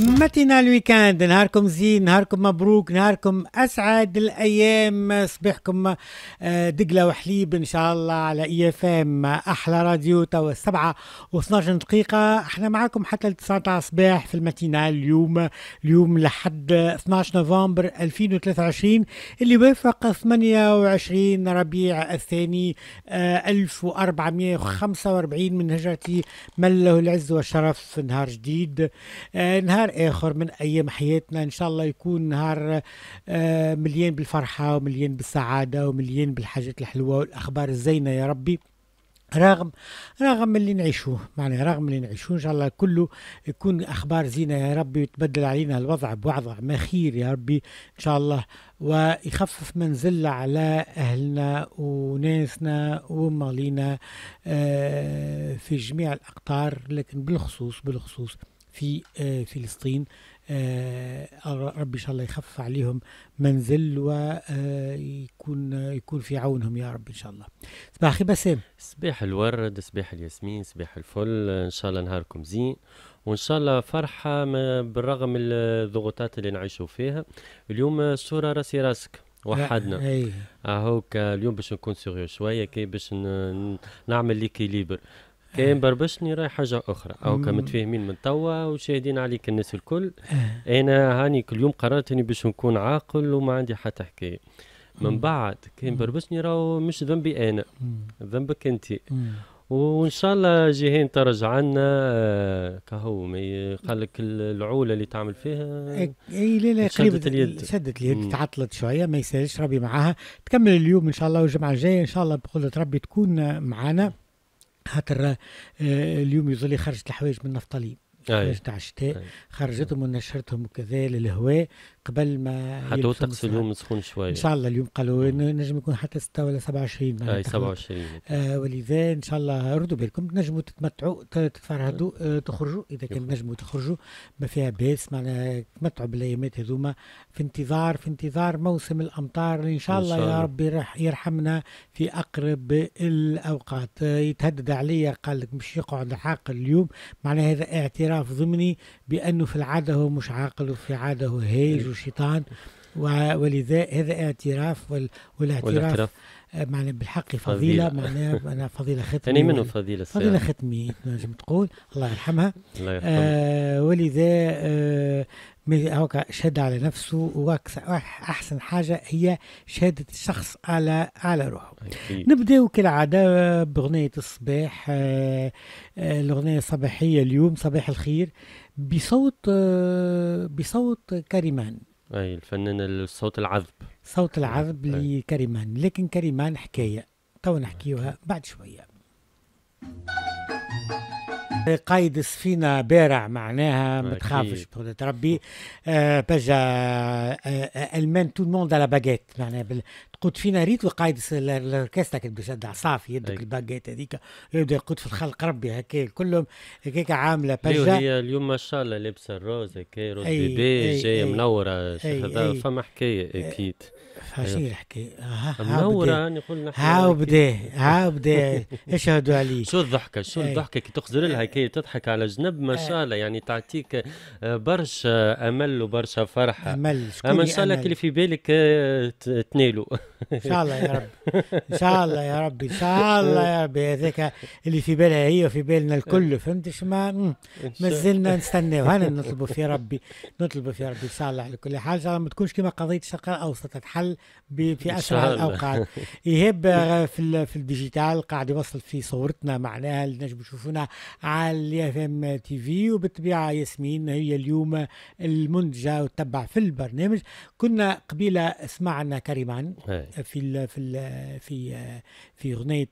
matinale weekend نهاركم زين نهاركم مبروك نهاركم أسعد الأيام. صباحكم آه، دقلة وحليب إن شاء الله على IFM أحلى راديو توا السبعة و12 دقيقة. إحنا معاكم حتى ل 9 صباح في ال matinale اليوم اليوم لحد 12 نوفمبر 2023 اللي وافق 28 ربيع الثاني 1445 آه، من هجرتي من له العز والشرف. نهار جديد. آه، نهار نهار آخر من أيام حياتنا. إن شاء الله يكون نهار آه، مليان بالفرحة ومليان بالسعادة ومليان بالحاجات الحلوة والأخبار الزينة يا ربي. رغم رغم اللي نعيشوه معناها رغم اللي نعيشوه. إن شاء الله كله يكون أخبار زينة يا ربي ويتبدل علينا الوضع بوضع ما خير يا ربي إن شاء الله. ويخفف منزل على أهلنا وناسنا ومالينا آه، في جميع الأقطار لكن بالخصوص بالخصوص في آه، فلسطين. آه، ربي إن شاء الله يخفف عليهم منزل ويكون يكون في عونهم يا رب إن شاء الله. صباح أخي بسام صباح الورد صباح الياسمين صباح الفل. إن شاء الله نهاركم زين وإن شاء الله فرحة بالرغم الضغوطات اللي نعيشوا فيها. اليوم الصورة راسي راسك وحدنا. اي هوك اليوم باش نكون sérieux شوية كي باش نعمل l'équilibre. كان يبربشني راي حاجة أخرى. أو متفاهمين من توا وشاهدين عليك الناس الكل. آه. أنا هاني كل يوم قررت إني باش نكون عاقل وما عندي حتى حكاية. من بعد كان يبربشني راهو مش ذنبي أنا. ذنبك أنت. وإن شاء الله جيهين ترجع عنا آه، كهو ما قال لك العولة اللي تعمل فيها. إي لا لا شدت اليد. شدت اليد تعطلت شوية ما يسالش ربي معاها. تكمل اليوم إن شاء الله والجمعة الجاية إن شاء الله بقدره ربي تكون معنا خاطر آه، اليوم يظل خرجت الحوايج من نفتالين خرجت تاع الشتاء خرجتهم ونشرتهم وكذا للهواء. قبل ما حتى الطقس اليوم سخون شوية. إن شاء الله اليوم قالوا نجم يكون حتى 6 ولا 27 أي 27 آه ولذا إن شاء الله ردوا بالكم تنجموا تتمتعوا تتفرهدوا آه تخرجوا. إذا كان نجموا تخرجوا ما فيها باس معناها تمتعوا بالأيامات هذوما. في انتظار في انتظار موسم الأمطار إن شاء الله, الله. يا ربي يرحمنا في أقرب الأوقات. آه يتهدد عليا قال لك مش يقعد عاقل اليوم. معناها هذا اعتراف ضمني بأنه في العادة هو مش عاقل وفي عادة هو هيج الشيطان ولذا هذا اعتراف والاعتراف والاعتراف. آه، معنى بالحق فضيلة, فضيلة. معناها أنا فضيلة ختمي ثاني منه فضيلة فضيلة ختمي نجم تقول الله يرحمها. الله يرحمها آه ولذا آه هوكا شهد على نفسه واحسن حاجة هي شهاده الشخص على على روحه. نبداو كالعادة بأغنية الصباح آه آه الأغنية الصباحية اليوم صباح الخير بصوت آه بصوت كريمان. أي الفنان الصوت العذب. صوت العذب لكريمان. لكن كريمان حكاية. تو نحكيوها بعد شوية. قايد السفينة بارع معناها ما تخافش تربي آه بجا آه ألمان تو الموند على باجيت معناها تقود فينا ريت وقايد الاوركسترا كانت باش عصا في يدك الباجيت هذيك يبدأ يقود في الخلق ربي هكا كلهم هكاك عاملة بجا. هي اليوم ما شاء الله لابسه الروز هكا روز بيبي جاية منورة فما حكاية أكيد. شنو الحكاية؟ منورة نقول ها بدا ها بدا اشهدوا عليه شو الضحكة؟ شو الضحكة؟ كي تخزر لها كي تضحك على جنب ما شاء الله يعني تعطيك آه، برشا أمل وبرشا فرحة. أمل أما إن شاء الله اللي في بالك آه، تنالوا. ان شاء الله يا رب. إن شاء الله يا رب إن شاء الله يا رب. هذاك اللي في بالها هي وفي بالنا الكل فهمت ما ما زلنا نستناو. هنا نطلبوا في ربي نطلبوا في ربي إن شاء الله على كل حال. إن شاء الله ما تكونش كما قضية الشرق الأوسط تتحل في أسرع الأوقات. يهب في في ال digital قاعد يوصل في صورتنا معناها اللي نجم نشوفونا على الاف ام تي في وبالطبيعة ياسمين هي اليوم المنتجة وتتبع في البرنامج. كنا قبيلة سمعنا كريمان. في ال في ال في في أغنية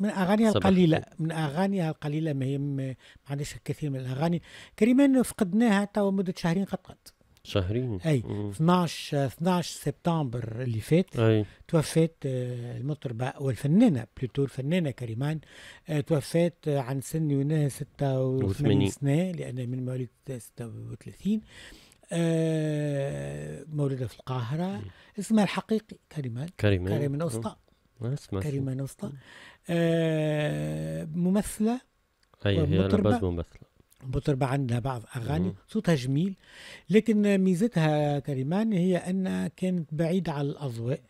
من أغانيها القليلة من أغانيها القليلة ما هي ما عندهاش كثير من الأغاني. كريمان فقدناها تو مده شهرين قد قد. شهرين؟ أي 12 12 سبتمبر اللي فات أي. توفت آه، المطربة والفنانة plutôt الفنانة كريمان آه، توفت عن سن 86 سنة لأن من مواليد 36 آه مولودة في القاهرة. اسمها الحقيقي كريمان. كريمان. كريمان أسطى كريمان أسطى آه ممثلة أي هي ممثلة بطربة عندها بعض أغاني. صوتها جميل لكن ميزتها كريمان هي أنها كانت بعيدة عن الأضواء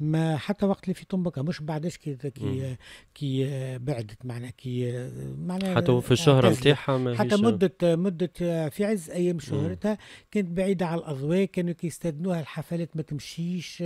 ما حتى وقت اللي في طنبكة مش بعدش كي كي كي بعدت معنا كي معنا حتى في الشهرة نتاعها حتى مدة مدة في عز أيام شهرتها كانت بعيدة على الأضواء كانوا كيستدنوها الحفلات ما تمشيش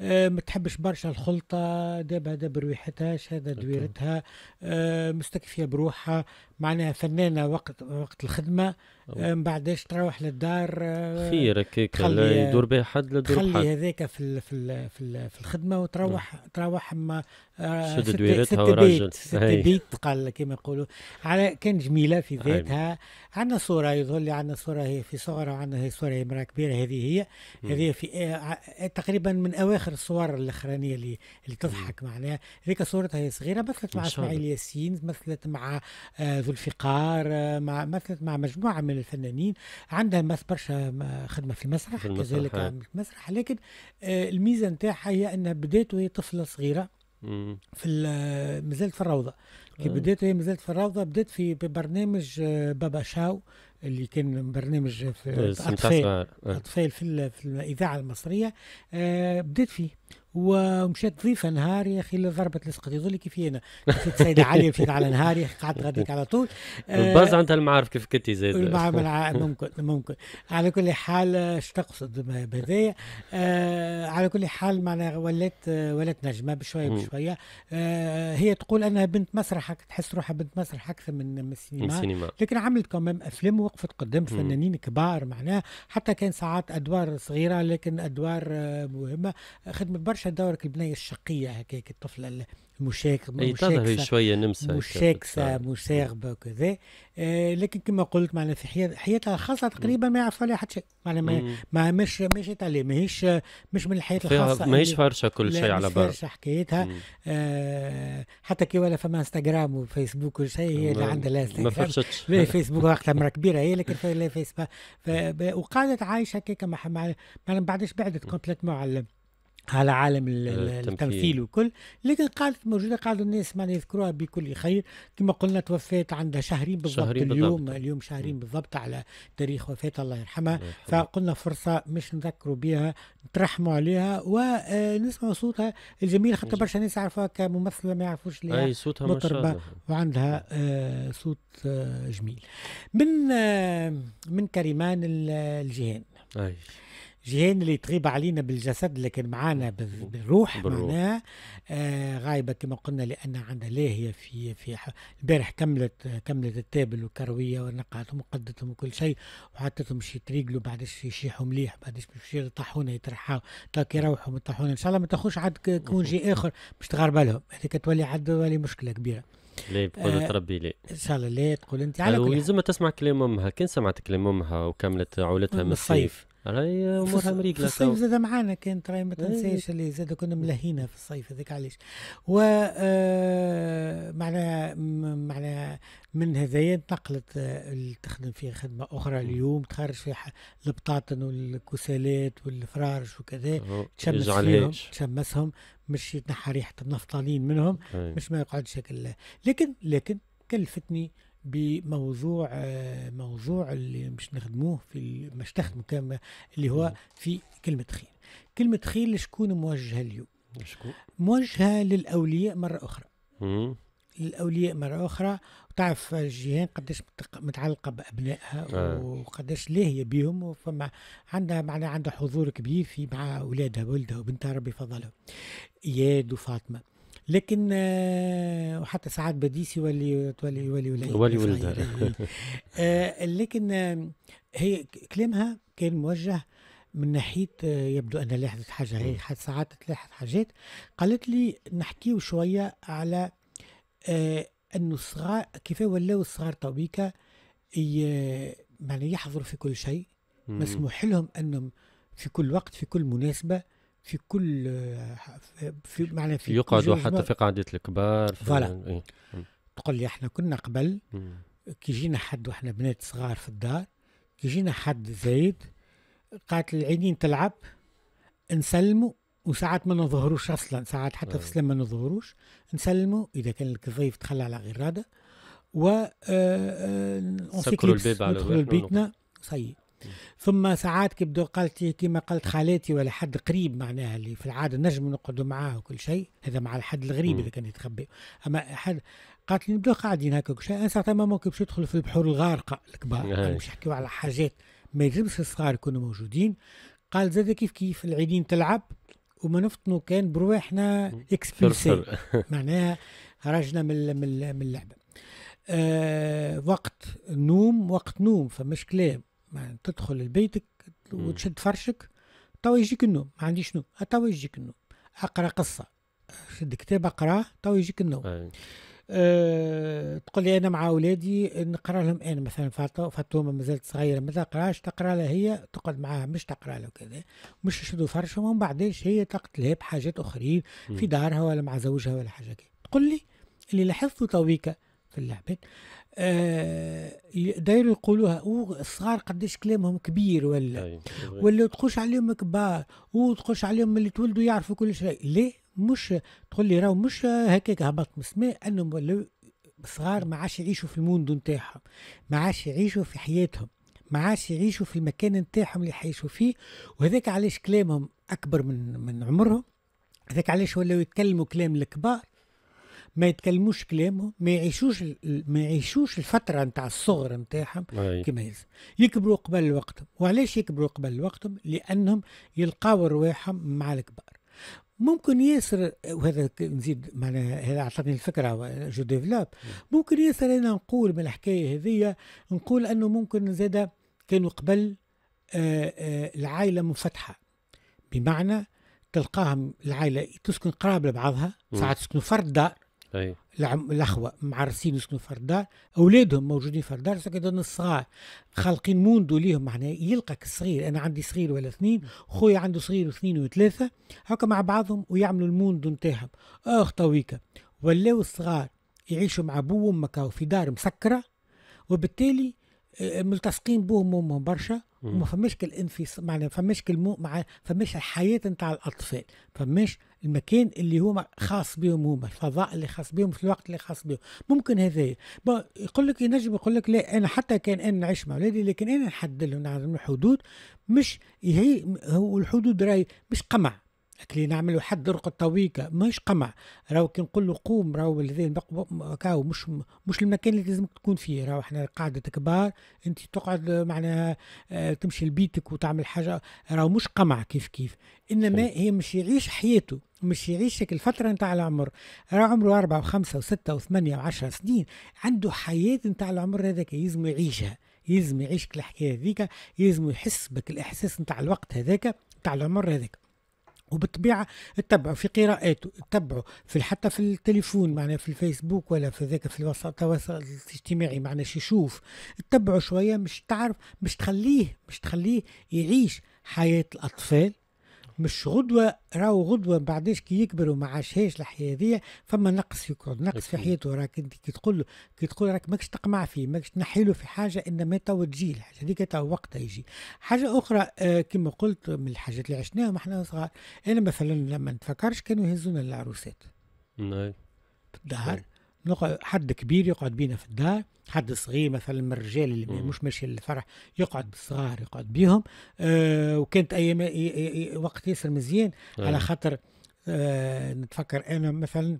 آه ما تحبش برشا الخلطة دابها داب رويحتها شهادة دويرتها آه مستكفية بروحها معناها فنانة وقت وقت الخدمة من بعدش تروح للدار آه، خير هكاك يدور بها حد لا تخلي هذاك في في في, في الخدمة وتروح م. تروح ما آه شد دويرتها وراجل. ست بيت قال كما يقولوا. على كان جميلة في ذاتها. عندنا صورة يظهر لي عندنا صورة هي في صغرى وعندنا هي صورة امرأة كبيرة هذه هي. هذه في آه تقريبا من أواخر الصور الأخرانية اللي اللي تضحك معناها. هذيك صورتها هي صغيرة مثلت مع إسماعيل ياسين مثلت مع آه ذو الفقار آه مع مثلت مع مجموعة من الفنانين. عندها مثل برشا خدمة في المسرح كذلك في المسرح. لكن آه الميزة نتاعها هي إنها بدات وهي طفلة صغيرة. في مازالت في الروضة. كي آه. بديت هي مازالت في الروضة بديت في برنامج آه، بابا شاو اللي كان برنامج في الاطفال أطفال في, في الإذاعة المصرية. آه، بديت فيه. ومشيت ضيفة نهار يا أخي ضربت لصقت يظل كيف أنا؟ مشيت سيدة علي مشيت على نهار يا أخي قعدت غاديك على طول. الباز عندها المعارف كيف كنتي زاد ممكن ممكن. على كل حال اش تقصد بهذايا. آه على كل حال معناها ولات ولات نجمة بشوية بشوية. آه هي تقول أنها بنت مسرح تحس روحها بنت مسرح أكثر من السينما. لكن عملت كمان أفلام وقفت قدام فنانين كبار معناها. حتى كان ساعات أدوار صغيرة لكن أدوار آه، مهمة. خدمت برشا. دورك البنيه الشقية هكاك الطفله المشاك تظهر شوية نمسا مشاكسة مشاغبة وكذا. آه لكن كما قلت معنا في حياتها الخاصة تقريبا ما يعرف عليها حتى شيء. معنا ما, ما مش مش ايطالي ماهيش مش من الحياة الخاصة ماهيش فرشه كل شيء على بر فرشه حكايتها. آه حتى كي ولا فما إنستغرام وفيسبوك وكل شيء هي اللي عندها لا ما فرشتش لا فيسبوك وقتها مرة كبيرة هي لكن لا فيسبوك. وقعدت عايشة هكاك ما بعدش بعدت complètement على على عالم التمثيل. وكل. لكن قعدت موجودة قعدوا الناس معنا يذكروها بكل خير. كما قلنا توفيت عندها شهرين بالضبط. شهرين اليوم بالضبط. اليوم شهرين بالضبط على تاريخ وفاة الله يرحمها. فقلنا فرصة مش نذكروا بها نترحموا عليها. ونسمع صوتها الجميل. حتى برشا ناس يعرفوها كممثلة ما يعرفوش ليها أي صوتها مطربة وعندها آه صوت آه جميل. من آه من كريمان الجهان. أي. جهين اللي تغيب علينا بالجسد لكن معانا بالروح, معناها آه غايبة كما قلنا لأن عندها لاهيه في في البارح كملت كملت التابل والكروية ونقعتهم وقدتهم وكل شيء وحطتهم شي تريقلوا بعدش يشيحوا مليح بعدش يمشيوا يطحونا يترحاو تاك يروحوا من إن شاء الله ما تاخوش عاد كونجي آخر باش تغرب لهم هذيك تولي عاد تولي مشكلة كبيرة. ليه بقول آه تربي ليه إن شاء الله ليه تقول أنت على كل لازم تسمع كلام أمها. كان سمعت كلام أمها وكملت عولتها من الصيف. راهي امورها مريقله في الصيف زاد معانا كانت راهي ما إيه. تنساش اللي زاد كنا ملهينا في الصيف هذاك علاش. و معناها معناها من هذايا انتقلت آه، تخدم في خدمة أخرى اليوم تخرج في البطاطن والكسالات والفرارش وكذا. تشمس فيهم تشمسهم مش يتنحى ريحه النفطالين منهم إيه. مش ما يقعد شكل. لكن لكن كلفتني بموضوع موضوع اللي مش نخدموه في مش تخدمه كما اللي هو في كلمة خير كلمة خير لشكون موجهة اليوم؟ شكون؟ موجهة للأولياء مرة أخرى. للأولياء مرة أخرى. وتعرف الجيران قداش متعلقة بأبنائها آه. وقداش لاهية بهم وفما عندها معناها عندها حضور كبير في مع أولادها ولدها وبنتها ربي فضلها. إياد وفاطمة. لكن آه، وحتى ساعات بديسي ولي ولي ولي ولي, ولي ولدها آه، لكن آه، هي كلامها كان موجه من ناحية يبدو أن لاحظت حاجة هي ساعات تلاحظ حاجات. قالت لي نحكيو شوية على انه الصغار كيف ولاو الصغار تويكا يعني يحضروا في كل شيء. مسموح لهم أنهم في كل وقت في كل مناسبة في كل في معنى في يقعدوا حتى في قاعدة الكبار فوالا. إيه. تقول لي إحنا كنا قبل كي جينا حد وإحنا بنات صغار في الدار كي جينا حد زايد قالت العينين تلعب نسلموا وساعات ما نظهروش أصلا ساعات حتى في السلام ما نظهروش نسلموا إذا كان الضيف تخلى على غير هذا و آه، آه، سكروا الباب على لبيتنا. صحيح. ثم ساعات كيبدو قالت كما قالت خالاتي ولا حد قريب معناها اللي في العادة نجم نقعدوا معاه وكل شيء. هذا مع الحد الغريب. اذا كان يتخبي. أما حد قالت لي نبداو قاعدين هكا وكل شيء. أنا ساعتها ما ممكن باش يدخلوا في البحور الغارقة الكبار. باش يحكيوا على حاجات ما يلزمش الصغار يكونوا موجودين. قال زاد كيف كيف العيدين تلعب وما نفطنوا كان برواحنا expulsés معناها خرجنا من من اللعبة. آه وقت نوم وقت نوم فمش كلام. يعني تدخل لبيتك. وتشد فرشك توا يجيك النوم ما عنديش نوم توا يجيك النوم أقرأ قصة شد كتاب اقراه توا يجيك النوم أي. أه تقول لي أنا مع أولادي نقرأ لهم أنا مثلا فاطمة فاطمة ما زالت صغيرة ما تقراش تقرأ لها هي تقعد معاها مش تقرأ له كذا مش يشدوا فرشهم ومن بعدش هي تقتلها بحاجات أخرين في. دارها ولا مع زوجها ولا حاجة كده تقول لي اللي لاحظته تويكا في اللعبة. آه دايروا يقولوها "أوه، الصغار قديش كلامهم كبير ولا. ولا تخش عليهم كبار وتخش عليهم اللي تولدوا يعرفوا كل شيء. ليه مش تقول لي راهو مش هكاك هبط من السماء أنهم ولاو صغار ما عادش يعيشوا في الموند نتاعهم ما عادش يعيشوا في حياتهم ما عادش يعيشوا في المكان نتاعهم اللي حيعيشوا فيه وهذاك علاش كلامهم أكبر من من عمرهم هذاك علاش ولاو يتكلموا كلام الكبار ما يتكلموش كلامهم ما يعيشوش ما يعيشوش الفترة نتاع الصغر نتاعهم. كما يلزم يكبروا قبل وقتهم. وعلاش يكبروا قبل وقتهم؟ لأنهم يلقاو رواحهم مع الكبار. ممكن ياسر وهذا نزيد معناها هذا اعطاني الفكرة je développe. ممكن ياسر أنا نقول من الحكاية هذيا نقول أنه ممكن زاد كانوا قبل آه، آه، العائلة منفتحة. بمعنى تلقاهم العائلة تسكن قراب لبعضها. ساعات يسكنوا في فرد دار. أي. العم الأخوة معرسين يسكنوا في الدار أولادهم موجودين في الدار سكنوا الصغار خالقين monde ليهم معناه يلقاك الصغير أنا عندي صغير ولا اثنين خويا عنده صغير واثنين وثلاثة هكا مع بعضهم ويعملوا ال monde نتاعهم أخ تويكا ولاو الصغار يعيشوا مع بو وامك أو في دار مسكرة وبالتالي ملتصقين بوهم وامهم برشا. وما فماش كالانفصال معناها فماش كالمو مع فماش الحياة نتاع الأطفال. فماش المكان اللي هو خاص بهم هما الفضاء اللي خاص بهم في الوقت اللي خاص بهم. ممكن هذا يقول لك ينجم يقول لك لا أنا حتى كان أنا نعيش مع اولادي لكن أنا نحدد لهم الحدود مش هي هو الحدود راهي مش قمع. اللي نعملوا حد رقة طويقة. مش قمع. راهو كي نقول له قوم راهو كاو مش مش المكان اللي لازمك تكون فيه. راهو إحنا قاعدة كبار انت تقعد معناها آه، تمشي لبيتك وتعمل حاجة. راهو مش قمع كيف كيف. إنما. هي مش يعيش حياته. مش يعيش هيك الفترة نتاع العمر. راه عمره أربعة وخمسة وستة وثمانية وعشرة سنين. عنده حياة نتاع العمر هذاك. يلزم يعيشها. يلزم يعيش الحكاية هذيك يلزم يحس بك الإحساس نتاع الوقت هذاك نتاع العمر هذاك. وبالطبيعة اتبعوا في قراءاته اتبعوا في حتى في التليفون معنا في الفيسبوك ولا في ذاك في التواصل الاجتماعي معنا يشوف اتبعوا شوية مش تعرف مش تخليه مش تخليه يعيش حياة الأطفال مش غدوة راهو غدوة بعداش كي يكبروا ما عاشهاش الحياة ذي فما نقص يقعد نقص في. حياته. راك أنت كي تقول له كي تقول راك ماكش تقمع فيه ماكش تنحي له في حاجة إنما تو تجي الحاجة هذيك تو وقتها يجي. حاجة أخرى آه كما قلت من الحاجات اللي عشناهم إحنا صغار أنا مثلا لما نتفكرش كانوا يهزونا للعروسات أي. حد كبير يقعد بينا في الدار حد صغير مثلا من الرجال اللي مم. مش ماشي للفرح يقعد بالصغار يقعد بيهم آه وكانت أيام وقت ياسر مزيان. على خاطر آه نتفكر أنا مثلا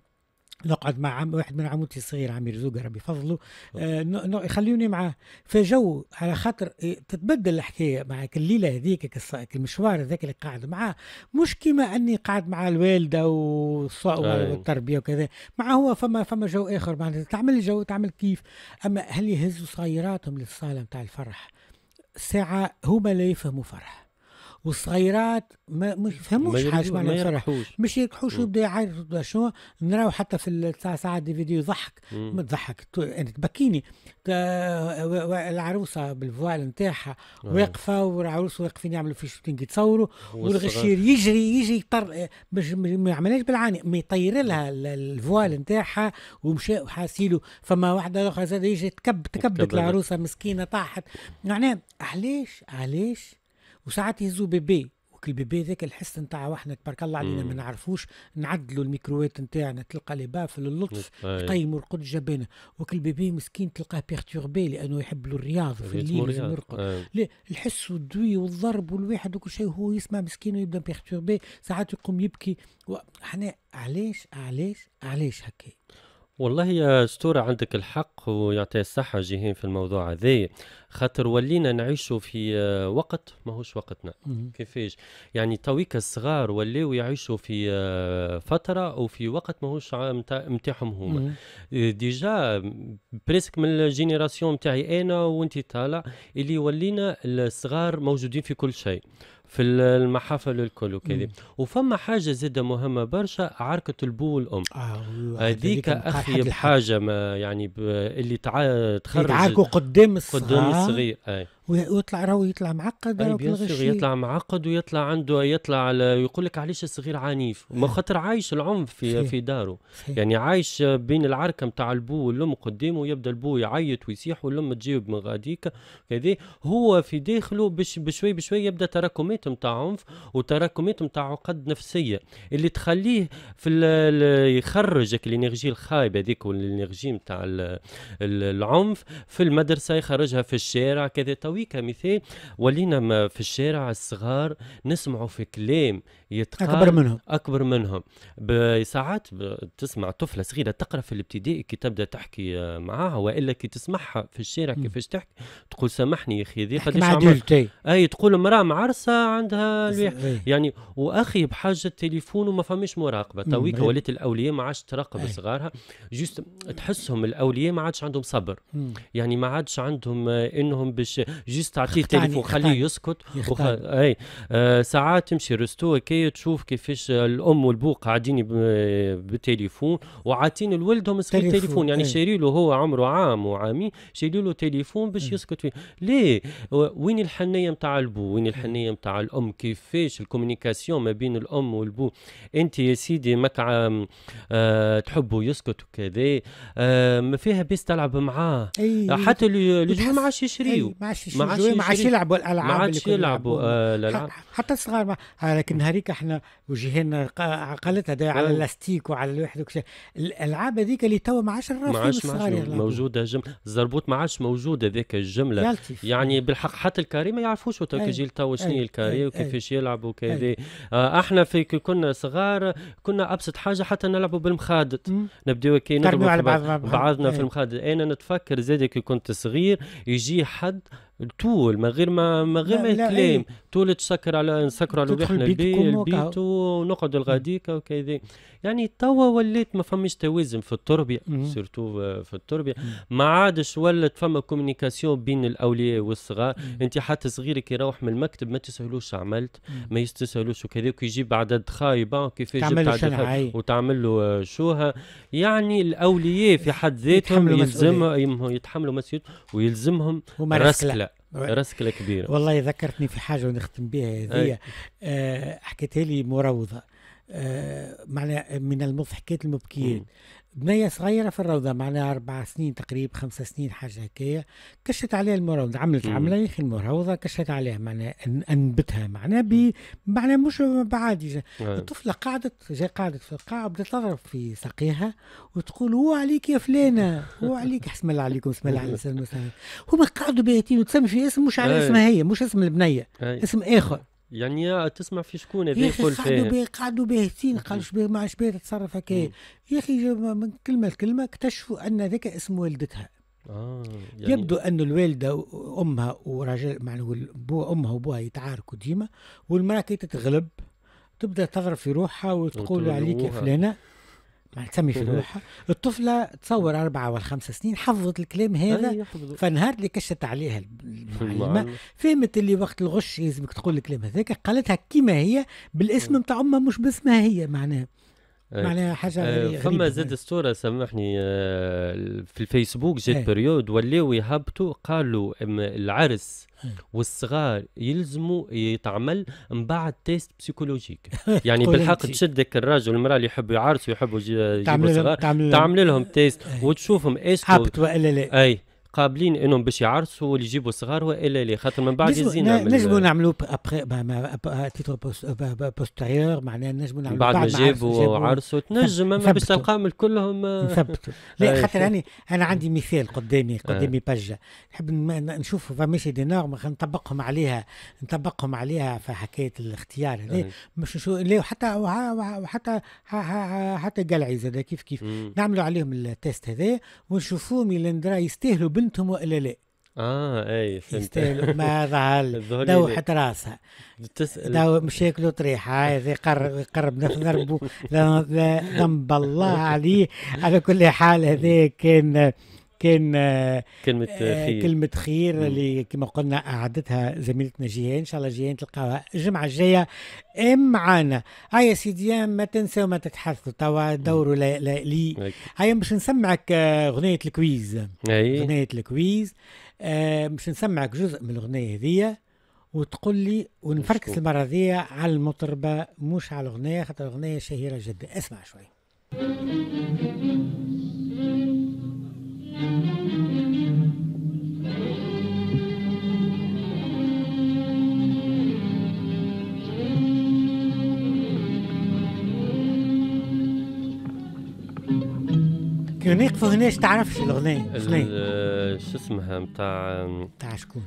نقعد مع عم واحد من عموتي الصغير عمير زوجة ربي يفضله آه يخلوني معاه. فجو على خاطر آه، تتبدل الحكاية معك الليلة هذيك المشوار هذاك اللي قاعد معاه. مش كيما أني قاعد مع الوالدة والص- أي. والتربية وكذا. مع هو فما فما جو آخر معناتها تعمل جو تعمل كيف. أما هل يهزوا صغيراتهم للصالة نتاع الفرح؟ ساعة هما لا يفهموا فرح. والصغيرات ما مش يفهموش ما حاجة ما يربحوش. مش مم. ويبدا يعيط شنو؟ نراو حتى في الساعة ساعه دي فيديو يضحك. ما تضحك. تو- يعني تبكيني. العروسة بال voile نتاعها أي. واقفة والعروس واقفين يعملوا في شوتينج يتصوروا والغشير يجري يجي يطر مش ما يعملهاش بالعاني. ما يطير لها ال- الفوال نتاعها ومشى وحاسيلو فما واحدة أخرى زاد يجي تكب تكبت. العروسة مسكينة طاحت. معناها علاش؟ علاش؟ وساعات يهزوا بيبي وكل بيبي ذاك الحس نتاع وإحنا تبارك الله علينا ما نعرفوش نعدلوا الميكروات نتاعنا تلقى لي بافل اللطف يقيموا رقد جبانه. وكل بيبي مسكين تلقاه بيرتوربي لأنه يحب له الرياض في الليل لازم يرقد لا الحس والدوي والضرب والواحد وكل شيء هو يسمع مسكين ويبدأ بيرتوربي ساعات يقوم يبكي إحنا علاش علاش علاش هكا؟ والله يا اسطورة عندك الحق ويعطي الصحة جيهين في الموضوع هذا خاطر ولينا نعيشوا في آه، وقت ماهوش وقتنا. كيفاش؟ يعني تويك الصغار ولاو يعيشوا في آه، فترة وفي وقت ماهوش نتاعهم هما. déjà presque من ال génération نتاعي أنا وانت طالع اللي ولينا الصغار موجودين في كل شيء. في المحافل الكل وكذا وفما حاجة زادة مهمة برشا عركة البو والأم. آه هذيك أخيب حاجة ما يعني اللي تخرج يدعاكوا قدام الصغير قدام الصغير. أي. ويطلع راهو يطلع معقد أي بيان يطلع معقد ويطلع عنده يطلع يقول لك علاش الصغير عنيف ما. خاطر عايش العنف في صحيح. في داره صحيح. يعني عايش بين العركة نتاع البو والأم قدامه ويبدأ البو يعيط ويصيح والأم تجاوب من غاديك كذا هو في داخله بش بشوي بشوي يبدأ تراكمات نتاع عنف وتراكمات نتاع عقد نفسية اللي تخليه في يخرج ال énergie الخايبه هذيك وال énergie نتاع العنف في المدرسة يخرجها في الشارع كذا توي كمثال. ولينا في الشارع الصغار نسمعوا في كلام يتقال اكبر منهم. أكبر منهم. بساعات تسمع طفلة صغيرة تقرأ في الابتدائي كي تبدأ تحكي آه، معاها وإلا كي تسمعها في الشارع كيفاش تحكي تقول سامحني يا أخي ذي قداش أي تقول امرأة معرسة عندها يعني وأخيب حاجة تليفون وما فماش مراقبة. تويك ولات الأولياء ما عادش تراقب صغارها. juste تحسهم الأولياء ما عادش عندهم صبر. يعني ما عادش عندهم آه، إنهم باش juste تعطيه التليفون خليه يسكت وخ... أي آه ساعات تمشي resto تشوف كيفاش الأم والبو قاعدين بالتليفون وعاطين لولدهم صغير تليفون. يعني شاري له هو عمره عام وعامين شاري له تليفون باش يسكت فيه. ليه؟ وين الحنية نتاع البو؟ وين الحنية نتاع الأم؟ كيفاش ال communication ما بين الأم والبو؟ أنت يا سيدي ماك آه تحبه يسكت وكذا آه ما فيها بس تلعب معاه. حتى الجو ما عادش يشريو. ما عادش ما عادش يلعبوا الألعاب ما عادش يلعبوا آه، الألعاب. حتى الصغار لكن هذيك إحنا وجهنا عقلتها دا على ال élastique وعلى الواحد وكذا. الألعاب هذيك اللي توا ما عادش ما عادش موجودة الزربوط ما عادش موجود هذيك الجملة. يعني بالحق حتى ال carré ما يعرفوش جيل تو شنو ال carré وكيفاش يلعبوا كذا آه إحنا في كنا صغار كنا أبسط حاجة حتى نلعبوا بالمخادط. نبداو كي نضربوا على بعضنا في المخادط. أنا نتفكر زاد كي كنت صغير يجي حد طول ما غير ما ما غير ما الكلام طول تسكر على نسكروا على روحنا البيت ونقعد الغاديكا وكذا يعني توا وليت ما فماش توازن في التربية surtout في التربية. ما عادش ولات فما communication بين الأولياء والصغار. أنت حتى صغيرك يروح من المكتب ما تسألوش عملت ما يستسالوش وكذا ويجيب عدد خايبه كيفاش جبت عدد وتعمل له شوها. يعني الأولياء في حد ذاتهم يلزم يتحملوا مسؤولية ويلزمهم رسكله رسكله كبيره والله ذكرتني في حاجة ونختم بها هذه. آه حكيتها لي مروضه آه معناها من المضحكات المبكيات. بنية صغيرة في الروضة معناها أربع سنين تقريبا خمسة سنين حاجة هكايا كشت عليها المروضة عملت عملة يا أخي المروضة كشت عليها معناها أنبتها معناها ب معناها مش بعادي. الطفلة قعدت جاي قعدت في القاعة وبدأت تضرب في ساقيها وتقول هو عليك يا فلانة هو عليك. اسم الله عليكم اسم الله على الإنسان هما قعدوا باهتين وتسمي في اسم مش على اسمها هي مش اسم البنية اسم آخر. يعني تسمع في شكون هذا يقول فيه. قعدوا قعدوا باهتين قالوا شبيه ما شبيه تتصرف هكا. يا أخي من كلمة لكلمة اكتشفوا أن ذاك اسم والدتها. آه يعني يبدو أن الوالدة أمها وراجل معنى بو أمها وبوها يتعاركوا ديما والمرأة كي تتغلب تبدأ تضرب في روحها وتقول عليك يا فلانة. تسمي في روحها الطفلة تصور أربعة ولا خمسة سنين حفظت الكلام هذا فنهار اللي كشت عليها المعلمة فهمت اللي وقت الغش يلزمك تقول الكلام هذاك قالتها كيما هي بالاسم نتاع أمها مش باسمها هي معناها. معناها حاجة آه، غريبة. فما زاد اسطوره سامحني آه، في الفيسبوك جات période ولاو يهبطوا قالوا العرس والصغار يلزموا يتعمل من بعد test psychologique. يعني بالحق تشدك الراجل والمرأة اللي يحبوا يعرسوا يحبوا يجيبوا صغار تعمل, لهم. تيست وتشوفهم إيش هبط والا لا. أي. قابلين انهم باش يعرسوا واللي يجيبوا صغار والا لا خاطر من بعد يزينا نجموا نعملوا ابخي تيتر بوستيريور معناها نجموا نعملوا بعد ما جابوا عرسوا تنجم اما باش تلقاهم كلهم نثبتوا لا خاطر أنا أنا عندي مثال قدامي قدامي بجة. نحب نشوف فماشي دي نورم نطبقهم عليها نطبقهم عليها في حكاية الاختيار هذا مش نشوف حتى حتى حتى قلعي زاد كيف كيف. نعملوا عليهم التيست هذا ونشوفوهم اللي يستاهلوا بنتهم والا لا آه اي فهمت. يستاهلوا. ما ظهر. دوحة راسها. تسأل دو مشاكله طريحة. هذا يقرب يقرب نضربه ذنب الله عليه. على كل حال هذا كان كان كلمة خير. كلمة خير اللي كما قلنا أعدتها زميلتنا جيهان. إن شاء الله جيهان تلقاها الجمعة الجاية. معانا. هيا سيدي ما تنسوا ما تتحدثوا توا دوروا لي. هيا باش نسمعك أغنية ال quiz. أغنية ال quiz. باش نسمعك جزء من الأغنية هذيا وتقول لي ونفركس المرة ذي على المطربة مش على الأغنية خاطر الأغنية شهيرة جدا. اسمع شوي. نقفوا هنا تعرفش الأغنية؟ شو اسمها؟ نتاع نتاع شكون؟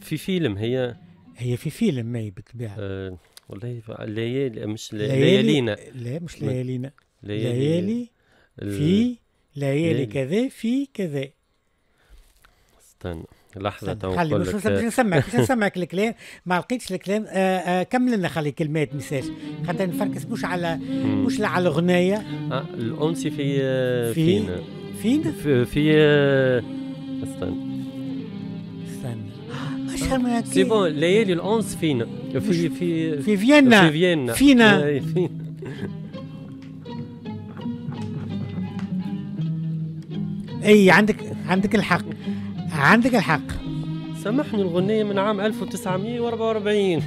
في فيلم هي. هي في فيلم ماي بالطبيعة. أه والله ليالي مش ليالينا. لا مش ليالينا. ليالي. في ليالي كذا في كذا. استنى لحظة تو خلي مش باش نسمعك باش نسمعك الكلام. ما لقيتش الكلام. آه آه كمل لنا خلي كلمات مساج خاطر نفركس مش على مش على آه الأنسي في فين فين؟ في, في آه استنى. استنى. c'est bon ليالي الأنس فين في في في فيينا. في فيينا. فينا. إي عندك عندك الحق. عندك الحق. سامحني الغنية من عام 1944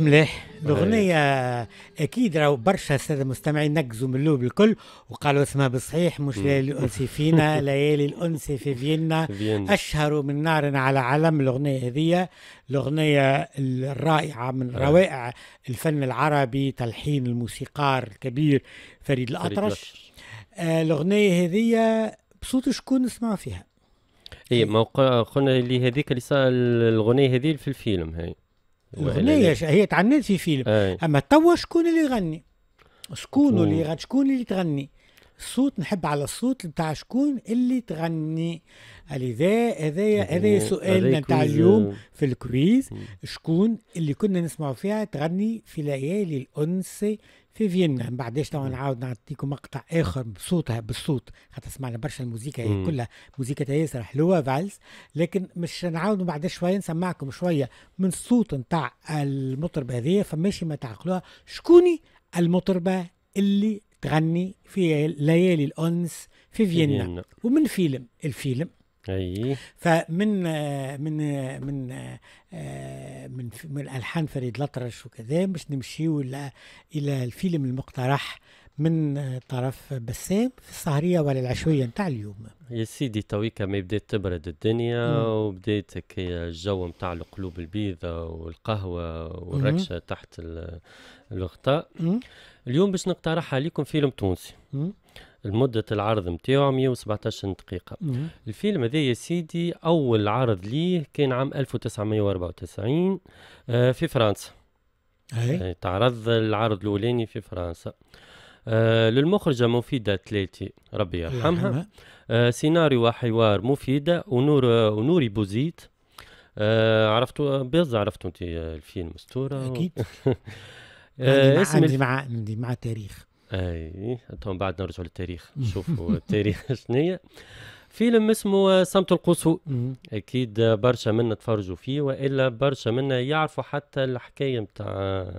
مليح. الأغنية أكيد راهو برشا السادة المستمعين نقزوا من اللوب الكل وقالوا اسمها بالصحيح مش ليالي الأنس فينا ليالي الأنس في فيينا. أشهر من نار على علم الأغنية هذه الأغنية الرائعة من روائع الفن العربي تلحين الموسيقار الكبير فريد الأطرش. آه الأغنية هذه بصوت شكون نسمع فيها؟ اي ما قلنا اللي هذيك اللي الأغنية هذه في الفيلم هي الأغنية هي تعنت في فيلم. أي. أما توا شكون اللي يغني؟ شكون اللي يغني؟ شكون اللي تغني؟ الصوت نحب على الصوت بتاع شكون اللي تغني. هذا هذا هذا سؤالنا نتاع اليوم في الكويز شكون اللي كنا نسمعوا فيها تغني في ليالي الأنس في فيينا. من بعدش طبعا نعاود نعطيكم مقطع آخر بصوتها بالصوت خاطر سمعنا برشا الموسيقى هي كلها موسيقى ياسر حلوة فالس لكن مش نعاودوا بعد شوية نسمعكم شوية من الصوت نتاع المطربة هذه فماشي ما تعقلوها. شكوني المطربة اللي تغني في ليالي الأنس في فيينا. ومن فيلم؟ الفيلم أي فمن من من من من ألحان فريد الأطرش وكذا باش نمشيو إلى الفيلم المقترح من طرف بسام في السهرية ولا العشويه نتاع اليوم يا سيدي تويكا ما بدات تبرد الدنيا. وبدات الجو نتاع القلوب البيضاء والقهوة والركشه مم. تحت الغطاء اليوم باش نقترح عليكم فيلم تونسي مم. المدة العرض نتاعو 117 دقيقة. مم. الفيلم هذا يا سيدي أول عرض ليه كان عام 1994 آه في فرنسا. أي. تعرض العرض الأولاني في فرنسا. آه للمخرجة مفيدة تلاتي ربي يرحمها. آه سيناريو وحوار مفيدة ونور ونوري بوزيد. آه عرفتوا بيض عرفتوا انت الفيلم اسطوره أكيد. آه اسم عندي مع عندي مع تاريخ. أي تو بعد نرجعوا للتاريخ. نشوفوا التاريخ شنو فيلم اسمه صمت القصور أكيد برشا منا تفرجوا فيه وإلا برشا منا يعرفوا حتى الحكاية نتاع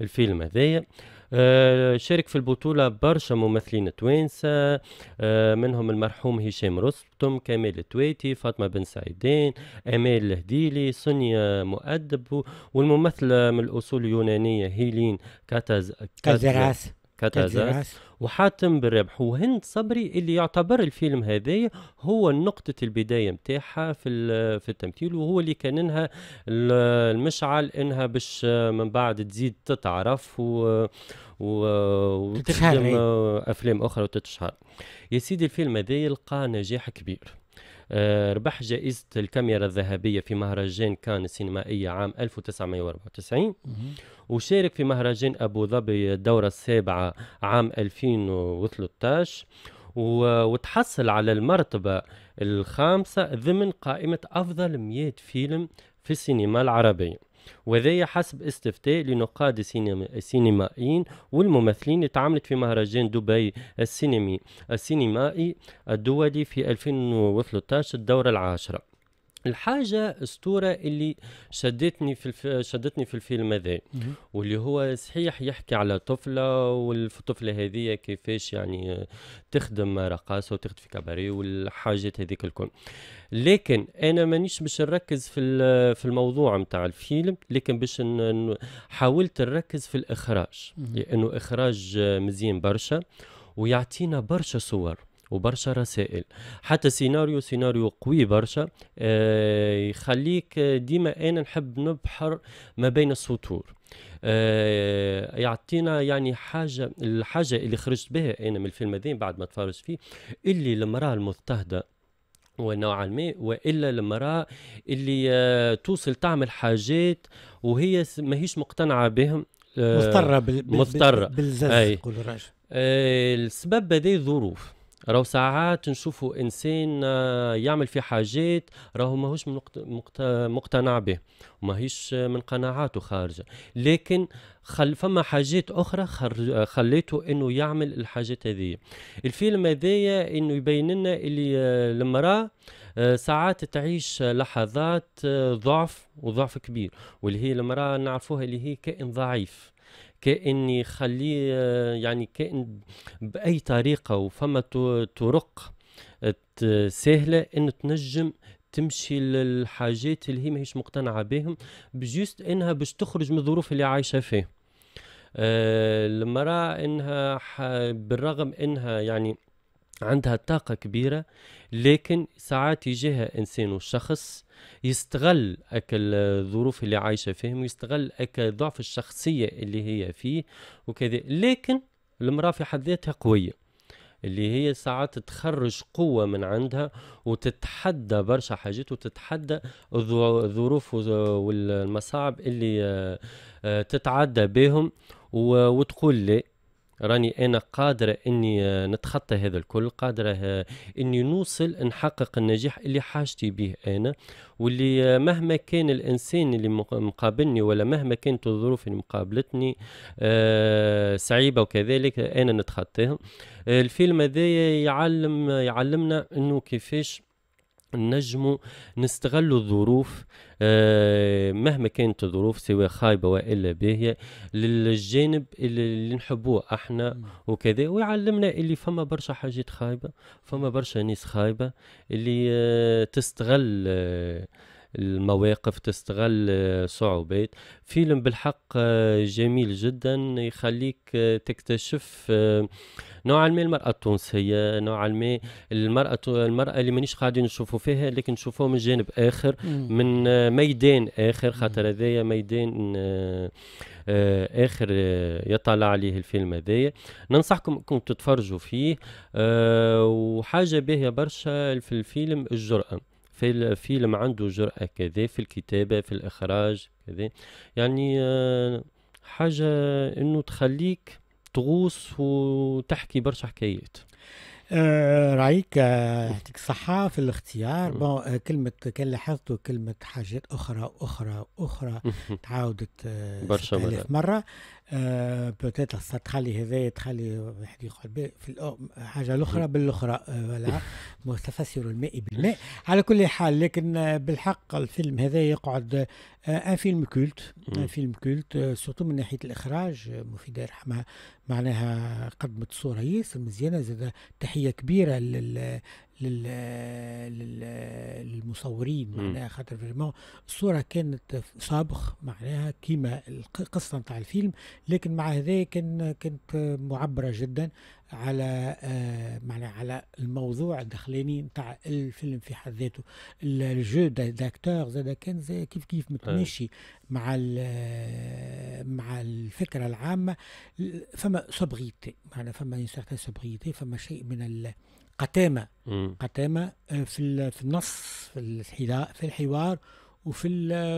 الفيلم هذايا. آه شارك في البطولة برشا ممثلين توانسة. آه منهم المرحوم هشام رستم كمال التويتي فاطمة بن سعيدان أمال الهديلي سونيا مؤدب والممثلة من الأصول اليونانية هيلين كاتاز كازراس كاتازاس وحاتم بالربح وهند صبري اللي يعتبر الفيلم هذايا هو نقطة البداية متاعها في في التمثيل وهو اللي كان المشعل إنها باش من بعد تزيد تتعرف و و وتخدم أفلام أخرى وتتشهر. يا سيدي الفيلم هذا لقى نجاح كبير. ربح جائزة الكاميرا الذهبية في مهرجان كان السينمائية عام 1994 وشارك في مهرجان أبو ظبي الدورة السابعة عام 2013 وتحصل على المرتبة الخامسة ضمن قائمة أفضل 100 فيلم في السينما العربية. وذي حسب استفتاء لنقاد السينمائيين والممثلين اللي تعاملت في مهرجان دبي السينمي السينمائي الدولي في 2013 الدورة العاشرة الحاجة أسطورة اللي شدتني في الف... شدتني في الفيلم هذا واللي هو صحيح يحكي على طفلة والطفلة هذه كيفاش يعني تخدم رقاصة وتخدم في كباري والحاجات هذيك الكل. لكن أنا مانيش باش نركز في في الموضوع نتاع الفيلم لكن باش حاولت نركز في الإخراج. لأنه إخراج مزيان برشا ويعطينا برشا صور. وبرشا رسائل. حتى سيناريو سيناريو قوي برشا. آه يخليك ديما أنا نحب نبحر ما بين السطور. آه يعطينا يعني حاجة الحاجة اللي خرجت بها أنا من الفيلم هذين بعد ما تفرج فيه اللي المرأة المضطهدة ونوعا ما وإلا المرأة اللي آه توصل تعمل حاجات وهي ماهيش مقتنعة بهم. آه مضطرة مضطرة. بالزز يقول الراجل آه السبب هذه ظروف. راهو ساعات نشوفوا إنسان آه، يعمل في حاجات راهو ماهوش مقتنع به وماهيش من قناعاته خارجة. لكن خل فما حاجات أخرى خليته إنه يعمل الحاجات هذه الفيلم هذايا إنه يبين لنا اللي آه، المرأة آه، ساعات تعيش لحظات ضعف وضعف كبير. واللي هي المرأة نعرفوها اللي هي كائن ضعيف. كائن يخليه يعني كائن بأي طريقة وفما طرق سهلة انه تنجم تمشي للحاجات اللي هي ماهيش مقتنعة بهم بجوست إنها باش تخرج من الظروف اللي عايشة فيه. آه المرأة إنها بالرغم إنها يعني عندها طاقة كبيرة لكن ساعات يجيها إنسان وشخص يستغل أك الظروف اللي عايشة فيهم ويستغل أك ضعف الشخصية اللي هي فيه وكذا. لكن المرأة في حد ذاتها قوية اللي هي ساعات تخرج قوة من عندها وتتحدى برشا حاجات وتتحدى الظروف والمصاعب اللي آه، آه، تتعدى بهم وتقول لا راني أنا قادره إني آه، نتخطى هذا الكل قادره آه، إني نوصل نحقق النجاح اللي حاجتي به أنا واللي آه، مهما كان الإنسان اللي مقابلني ولا مهما كانت الظروف اللي مقابلتني صعيبة وكذلك أنا نتخطاهم الفيلم هذا يعلم يعلمنا إنه كيفاش نجموا نستغلوا الظروف آه مهما كانت الظروف سواء خايبة وإلا باهية للجانب اللي نحبوه إحنا وكذا. ويعلمنا اللي فما برشا حاجات خايبة فما برشا ناس خايبة اللي آه تستغل آه المواقف تستغل آه، صعوبات. فيلم بالحق آه، جميل جدا يخليك آه، تكتشف نوعا ما المرأة التونسية نوعا ما المرأة المرأة اللي مانيش قاعدين نشوفوا فيها لكن نشوفوها من جانب آخر من ميدان آخر. خاطر هذايا ميدان آخر يطلع عليه الفيلم هذايا. ننصحكم إنكم تتفرجوا فيه وحاجة باهية برشا في الفيلم الجرأة. في الفيلم عنده جرأة كذا في الكتابة في الإخراج كذا. يعني آه، حاجة إنه تخليك تغوص وتحكي برشا حكايات. آه رأيك آه، يعطيك الصحة في الاختيار؟ bon آه كلمة كان لاحظت كلمة حاجات أخرى أخرى أخرى تعاودت آه برشا مرة. آه peut-être تخلي هذايا تخلي واحد يقعد في الحاجة الأخرى بالأخرى آه تفسر الماء بالماء. على كل حال لكن بالحق الفيلم هذا يقعد un film culte un film culte surtout من ناحية الإخراج مفيدة يرحمها معناها قدمت صورة ياسر مزيانة زاد تحية كبيرة لل للمصورين معناها خاطر vraiment الصورة كانت sombre معناها كيما القصة نتاع الفيلم لكن مع هذا كان كانت معبرة جدا على آه معناها على الموضوع الداخلاني نتاع الفيلم في حد ذاته. ال jeu d'acteur زاد كان aussi كيف كيف متماشي مع مع الفكرة العامة. فما sobriété معناها فما sobriété فما شيء من قتامة. قتامة آه، في في النص في في الحوار وفي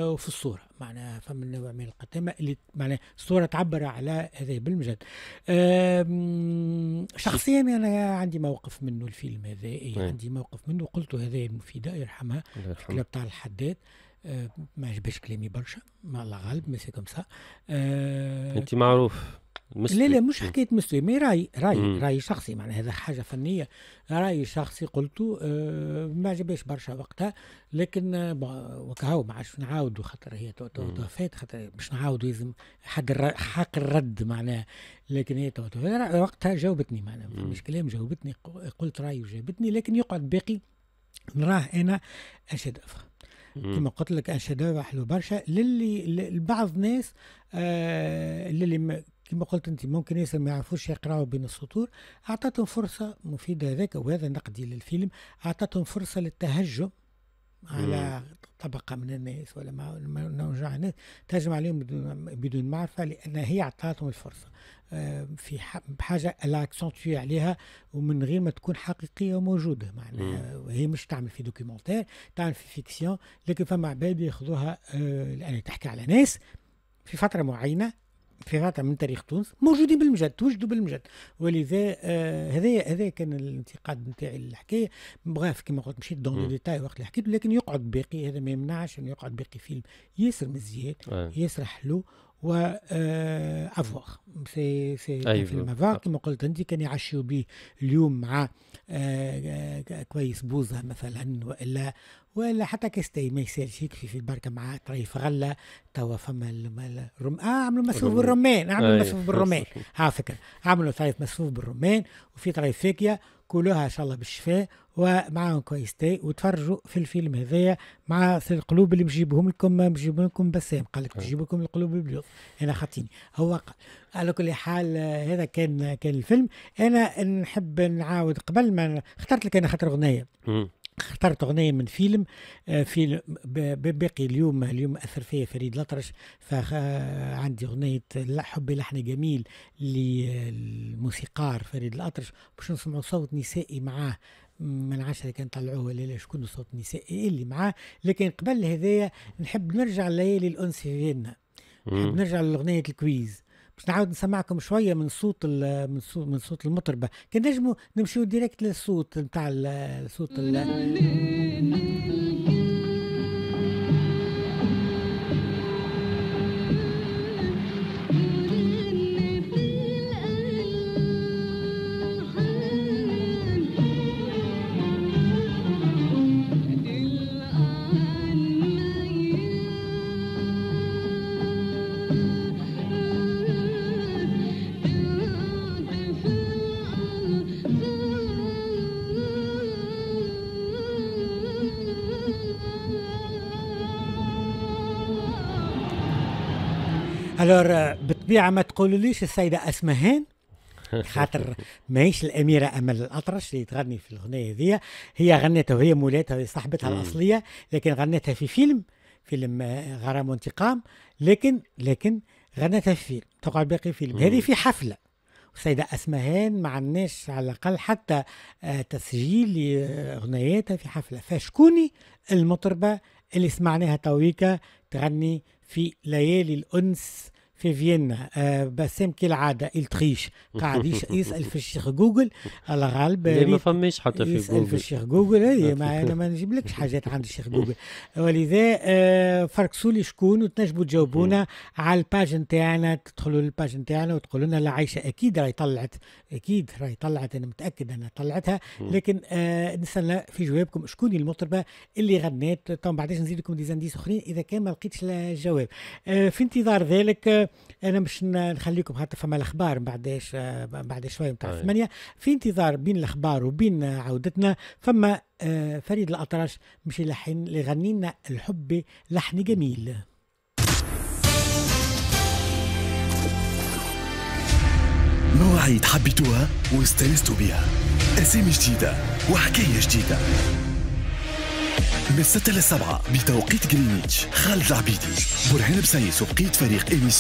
وفي الصورة. معناها فما نوع من القتامة اللي معناها الصورة تعبر على هذا بالمجد. شخصيا أنا عندي موقف منه الفيلم هذا. إيه عندي موقف منه. قلت هذا المفيدة يرحمها. الكلاب تاع الحداد أه ما عجبش كلامي برشا. ما الله غالب mais c'est comme ça انت معروف. لا لا مش حكاية مستوي mais رأي رأي مم. رأي شخصي معناها هذا حاجة فنية. رأي شخصي قلته آه ما عجبش برشا وقتها لكن آه وكهو ما عادش نعاودوا خاطر هي توفات خاطر مش نعاودوا لازم حق حق الرد معناها. لكن هي وقتها جاوبتني معناها مش كلام جاوبتني قلت راي وجاوبتني لكن يقعد باقي. نراه أنا انشد افهم كما قلت لك ان حلو برشا للي لبعض الناس آه للي كما قلت أنت ممكن ياسر ما يعرفوش يقرأوا بين السطور. اعطتهم فرصة مفيدة هذاك وهذا نقدي للفيلم. اعطتهم فرصة للتهجم على طبقة من الناس ولا نوجع الناس تهجم عليهم بدون بدون معرفة لأن هي أعطتهم الفرصة. آه، في بحاجة الاكسنتوي عليها ومن غير ما تكون حقيقية وموجودة معناها هي مش تعمل في documentaire تعمل في fiction لكن فما عباد يأخذوها آه، لأن تحكي على ناس في فترة معينة في فتره من تاريخ تونس موجودين بالمجد توجدوا بالمجد. ولذا آه هذا هذا كان الانتقاد نتاعي للحكاية. bref كما قلت مشيت dans les détails وقت اللي حكيت لكن يقعد باقي هذا ما يمنعش انه يقعد باقي فيلم. ياسر مزيان ياسر حلو و افواغ سي سي أيوة. فيلم افواغ كما قلت أنت كان يعشوا به اليوم مع آه كويس بوزه مثلا وإلا ولا حتى كستي ما يسالش يكفي في البركة مع طريف غلة توا فما الرم... آه عملوا مسفوف بالرمان عملوا مسفوف بالرمان. ها فكرة. عملوا طريف مسفوف بالرمان وفي طريف فاكهه كلها إن شاء الله بالشفاء ومعاهم كويس تاي وتفرجوا في الفيلم هذايا مع القلوب اللي بجيبهم لكم بجيب لكم بسام قال لك بجيب لكم القلوب البيض أنا خاطيني هو قال على كل حال هذا كان كان الفيلم. أنا نحب نعاود قبل ما اخترت لك أنا خاطر أغنية. اخترت أغنية من فيلم آه، فيلم باقي اليوم اليوم أثر فيا فريد الأطرش. فعندي أغنية حبي لحن جميل للموسيقار فريد الأطرش. باش نسمعوا صوت نسائي معاه. ما نعرفش كان طلعوه ولا لا شكون صوت نسائي اللي معاه. لكن قبل هذايا نحب نرجع ليالي الانس في فيينا نحب نرجع لاغنيه ال quiz. باش نعاود نسمعكم شوية من صوت من صوت من صوت المطربة. كان نجموا نمشيو directe للصوت نتاع الصوت الور بالطبيعة ما تقولوليش السيدة اسمهان خاطر ماهيش الأميرة أمل الأطرش اللي تغني في الأغنية هذه. هي غنتها وهي مولاتها وهي صاحبتها الأصلية لكن غنتها في فيلم فيلم غرام وانتقام. لكن لكن غنتها في فيلم تقعد باقي فيلم. هذه في حفلة. السيدة أسمهان ما عندناش على الأقل حتى آه، تسجيل لأغنياتها في حفلة. فشكوني المطربة اللي سمعناها تويكا تغني في ليالي الأنس؟ في فيينا آه بسام كالعادة ال triche قاعد يسأل في الشيخ جوجل الله غالب ما فماش حتى في يسأل جوجل. في الشيخ جوجل هي ما أنا ما نجيبلكش حاجات عند الشيخ جوجل. ولذا آه فركسوا لي شكون وتنجموا تجاوبونا على ال page نتاعنا. تدخلوا لل page نتاعنا وتقولوا لنا لا عايشة أكيد راهي طلعت أكيد راهي طلعت أنا متأكد أنها طلعتها. لكن آه نستنى في جوابكم شكون المطربة اللي غنت طبعا بعدين نزيد لكم ديزانديس أخرين إذا كان ما لقيتش الجواب في انتظار ذلك أنا مش نخليكم حتى فما الأخبار بعداش آه بعد شوية نتاع ثمانية. في انتظار بين الأخبار وبين عودتنا فما آه فريد الأطرش مش يلحن يغني لنا الحب لحن جميل. مواعيد حبيتوها واستانستوا بيها. أسامي جديدة وحكاية جديدة. من الستة للسبعة بتوقيت جرينتش خالد العبيدي برهان بسيس وبقية فريق إيميس